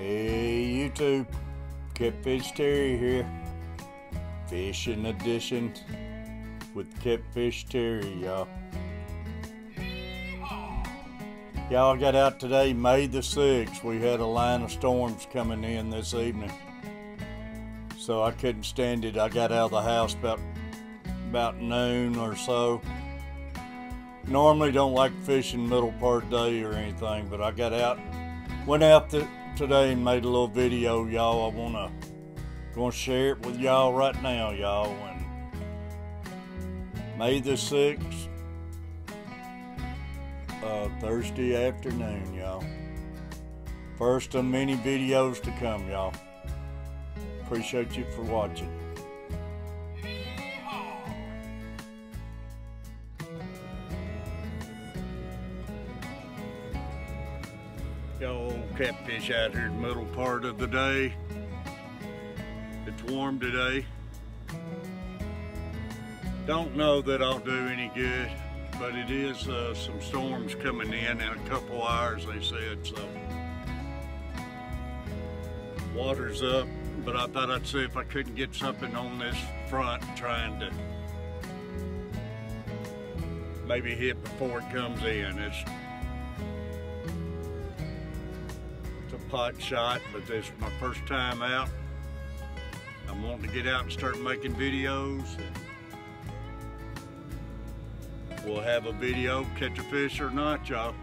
Hey YouTube, Catfish Terry here. Fishing edition with Catfish Terry, y'all. Y'all got out today, May the 6th. We had a line of storms coming in this evening. So I couldn't stand it. I got out of the house about about noon or so. Normally don't like fishing middle part day or anything, but I got out, went out the, today and made a little video, y'all. I wanna gonna share it with y'all right now, y'all. And May the 6th, uh, Thursday afternoon, y'all. First of many videos to come, y'all. Appreciate you for watching. Catfish out here in the middle part of the day. It's warm today. Don't know that I'll do any good, but it is uh, some storms coming in in a couple hours, they said, so. Water's up, but I thought I'd see if I couldn't get something on this front trying to maybe hit before it comes in. It's pot shot, but this is my first time out. I'm wanting to get out and start making videos. We'll have a video, catch a fish or not, y'all.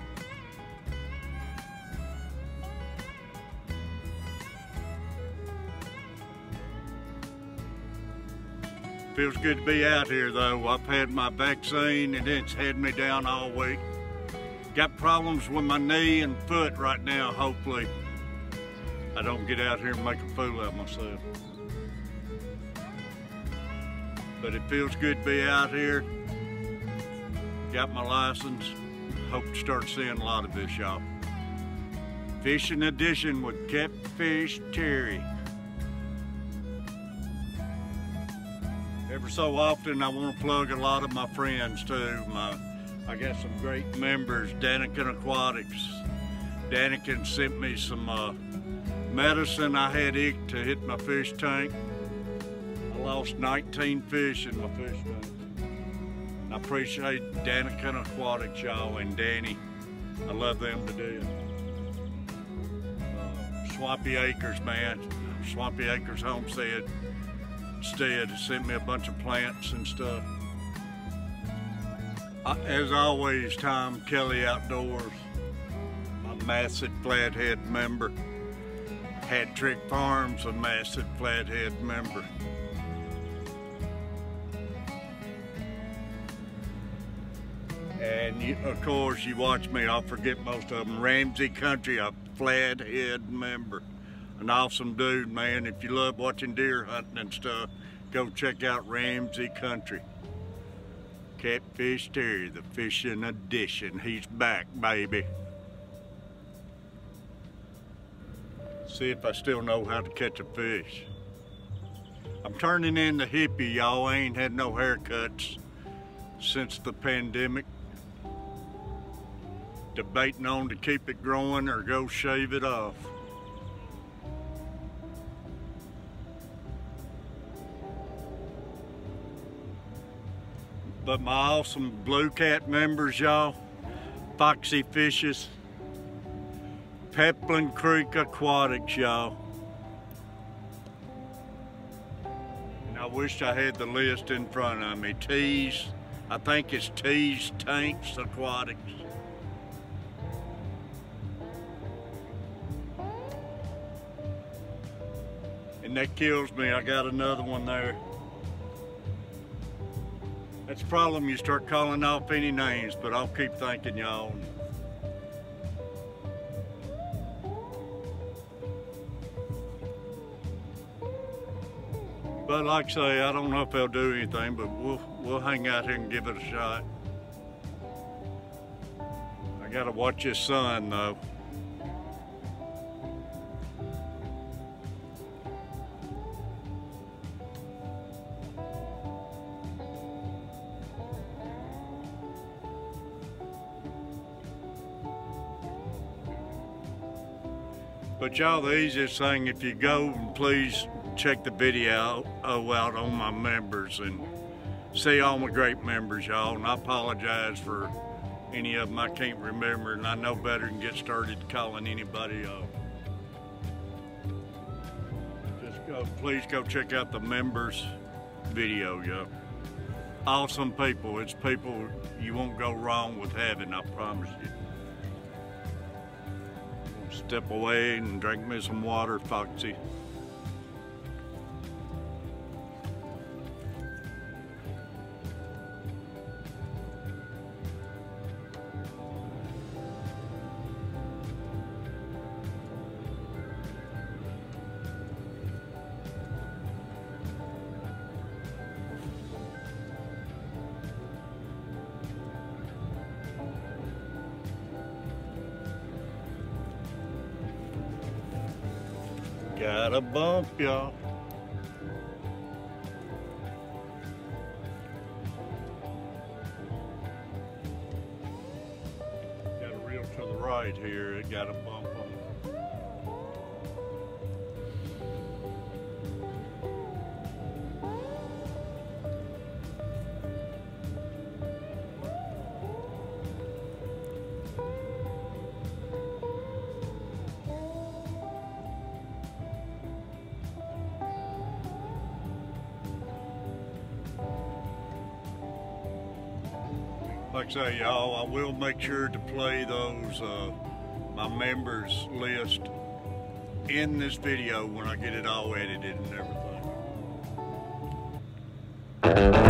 Feels good to be out here though. I've had my vaccine and it's had me down all week. Got problems with my knee and foot right now, hopefully. I don't get out here and make a fool out of myself. But it feels good to be out here. Got my license. Hope to start seeing a lot of this, y'all. Fishing Edition with Catfish Terry. Every so often I want to plug a lot of my friends too. My, I got some great members, Daniken Aquatics. Daniken sent me some uh, medicine I had ick to hit my fish tank. I lost 19 fish in my fish tank. And I appreciate Daniken Aquatics, y'all, and Danny. I love them to death. Uh, Swampy Acres, man. Swampy Acres Homestead instead sent me a bunch of plants and stuff. as always, Tom Kelly Outdoors, my massive flathead member. Hat Trick Farms, a massive flathead member. And you, of course, you watch me, I'll forget most of them. Ramsey Country, a flathead member. An awesome dude, man. If you love watching deer hunting and stuff, go check out Ramsey Country. Catfish Terry, the fishing edition. He's back, baby. See if I still know how to catch a fish. I'm turning in the hippie, y'all. Ain't had no haircuts since the pandemic. Debating on to keep it growing or go shave it off. But my awesome Blue Cat members, y'all, Foxy Fishes, Peplin Creek Aquatics, y'all. And I wish I had the list in front of me. Tees, I think it's Tees Tanks Aquatics. And that kills me. I got another one there. That's the problem. You start calling off any names, but I'll keep thanking y'all. But like I say, I don't know if they'll do anything, but we'll, we'll hang out here and give it a shot. I gotta watch his son though. But y'all, the easiest thing, if you go, and please check the video oh, out on my members and see all my great members, y'all. And I apologize for any of them I can't remember, and I know better than get started calling anybody up. Just go, please go check out the members video, y'all. Awesome people. It's people you won't go wrong with having, I promise you step away and drink me some water, Foxy. Bump, y'all. Got a reel to the right here. It got a bump like I say, y'all, I will make sure to play those, uh, my members list in this video when I get it all edited and everything.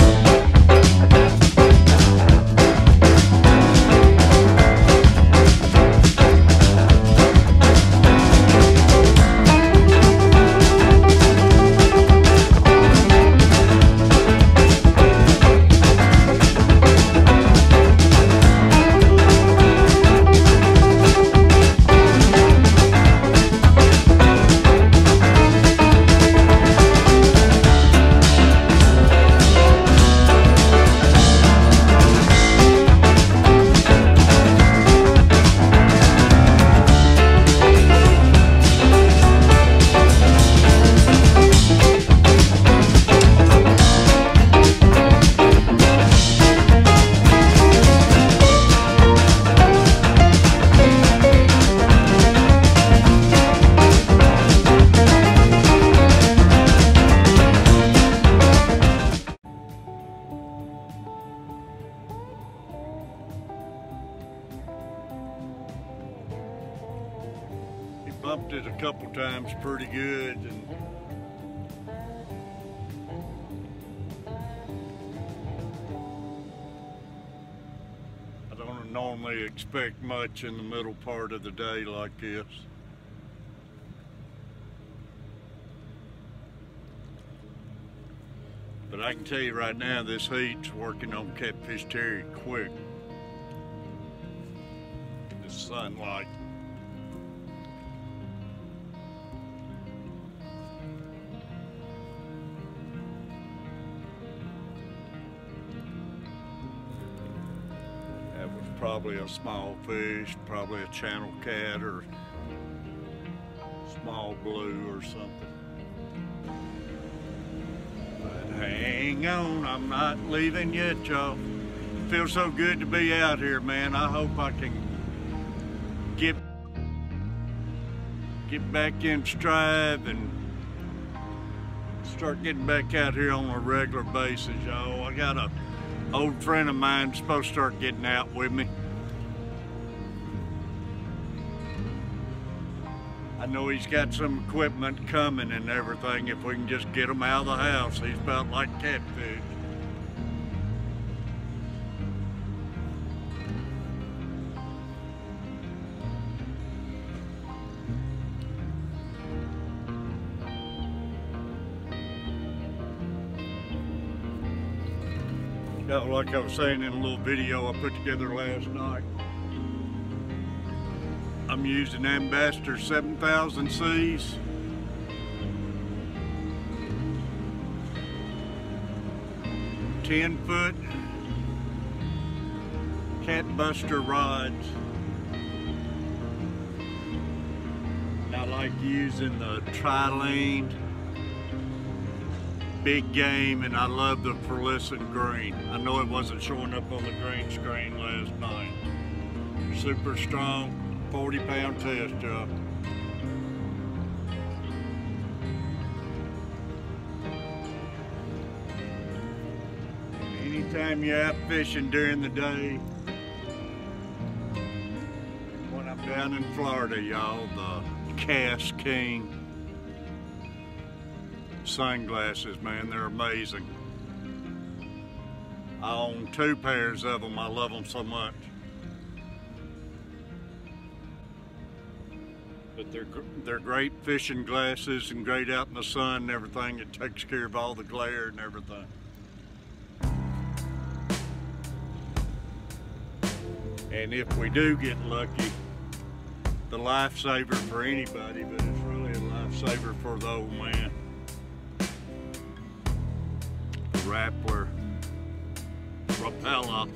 Normally expect much in the middle part of the day like this. But I can tell you right now, this heat's working on Catfish Terry quick. The sunlight. Probably a small fish, probably a channel cat or small blue or something. But hang on, I'm not leaving yet, y'all. Feels so good to be out here, man. I hope I can get get back in stride and start getting back out here on a regular basis, y'all. I got a old friend of mine supposed to start getting out with me. Know he's got some equipment coming and everything. If we can just get him out of the house, he's about like catfish. Yeah, like I was saying in a little video I put together last night, I'm using Ambassador 7000 Cs. Ten foot cat buster rods. Now like using the Trilene big game and I love the pearlescent green. I know it wasn't showing up on the green screen last night. Super strong, 40 pound test job. Anytime you're out fishing during the day, when I'm down in Florida, y'all, the KastKing sunglasses, man, they're amazing. I own two pairs of them, I love them so much. They're, they're great fishing glasses and great out in the sun and everything. It takes care of all the glare and everything. And if we do get lucky, the lifesaver for anybody, but it's really a lifesaver for the old man. Rapala Rapala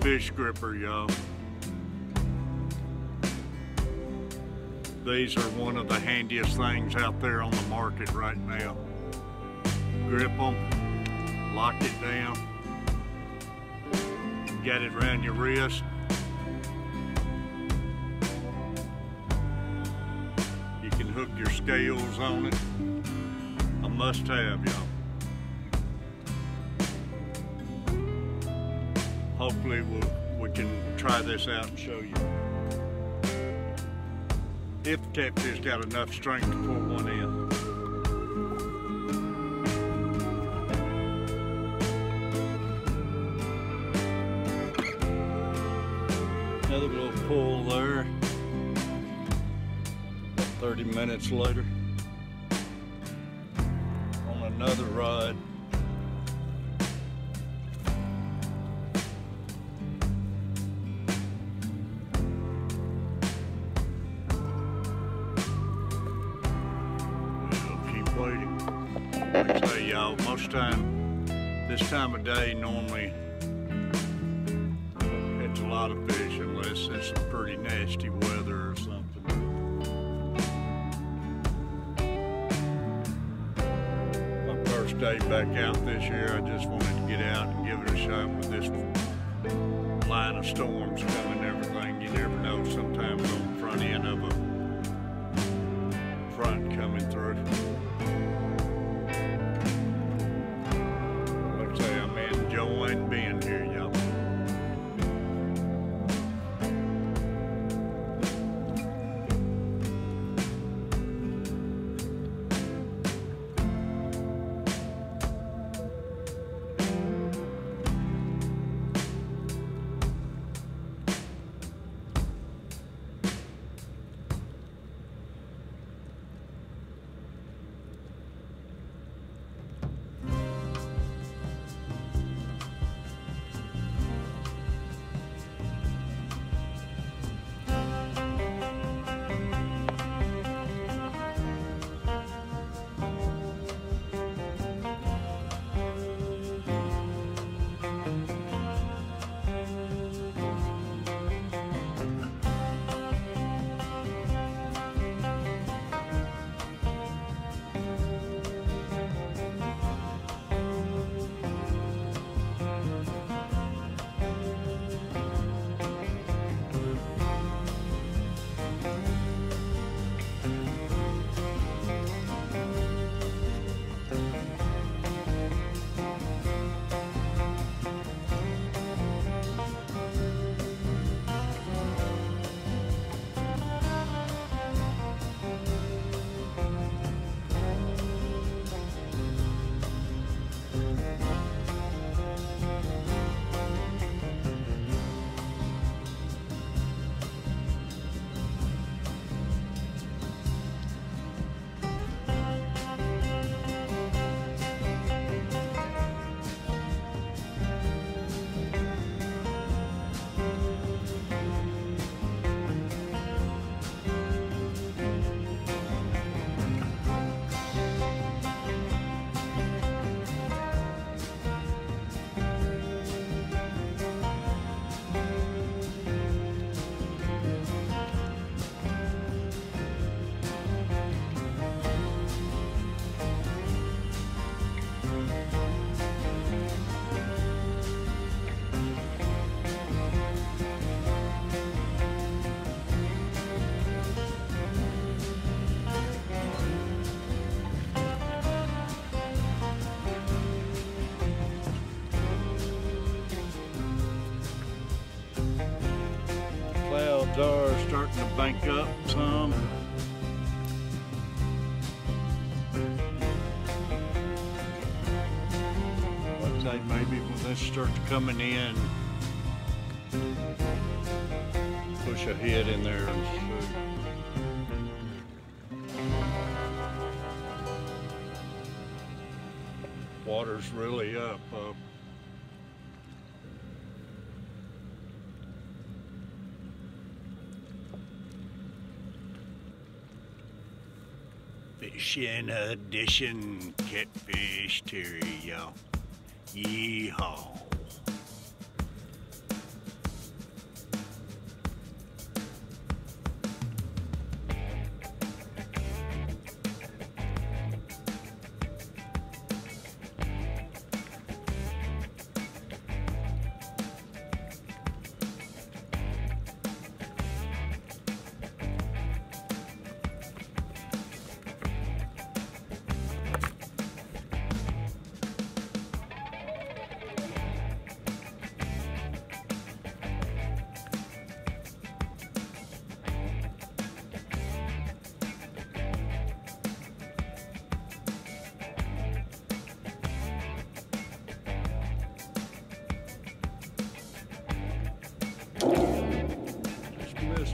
fish gripper, y'all. These are one of the handiest things out there on the market right now. Grip them, lock it down, get it around your wrist. You can hook your scales on it. A must have, y'all. Hopefully we'll, we can try this out and show you. If the catfish got enough strength to pull one in. Another little pull there. 30 minutes later Tell y'all, most time, this time of day normally it's a lot of fish unless it's some pretty nasty weather or something. My first day back out this year, I just wanted to get out and give it a shot with this line of storms coming everything. You never know, sometimes on the front end of a front coming through. Bank up some. I'd say maybe when this starts coming in, push a head in there and see. Water's really up. Uh, Fishing edition catfish Terry, y'all. Yeehaw.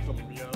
Just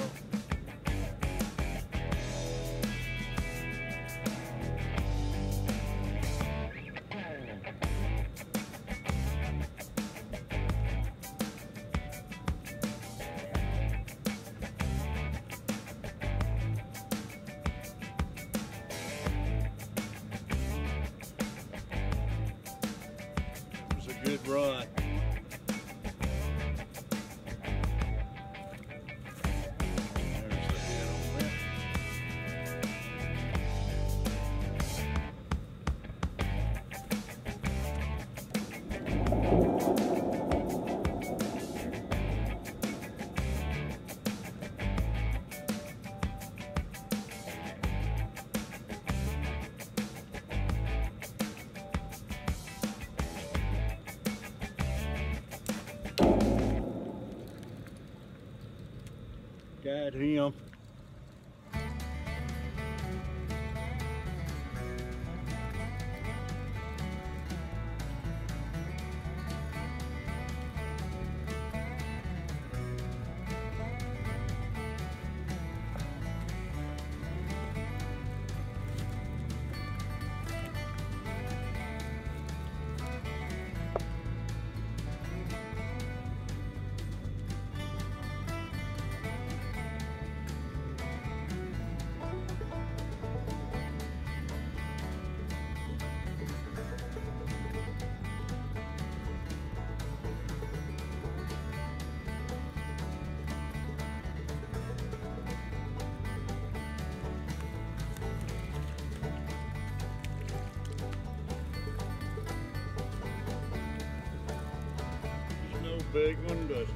big one, but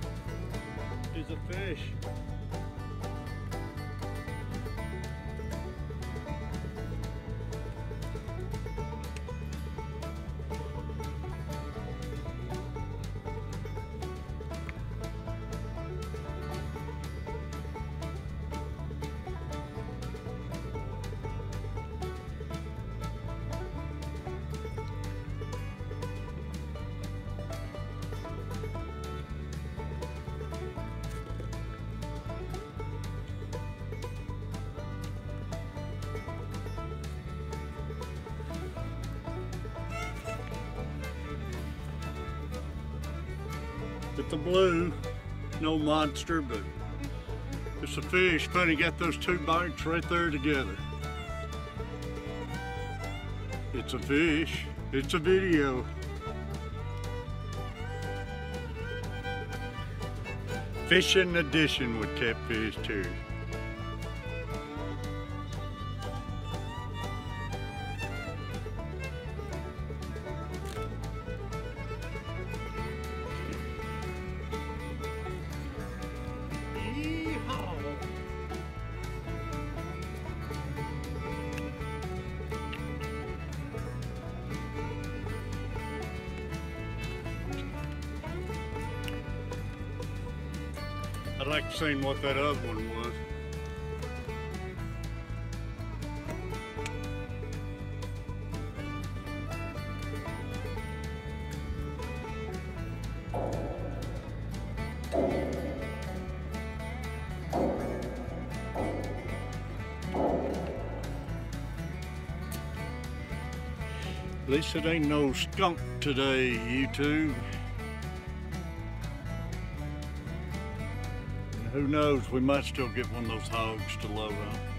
it's a fish. It's a blue, no monster, but it's a fish. Funny, got those two bites right there together. It's a fish. It's a video. Fishing edition with catfish too. I like to see what that other one was. At least it ain't no skunk today, YouTube. Who knows, we might still get one of those hogs to load on.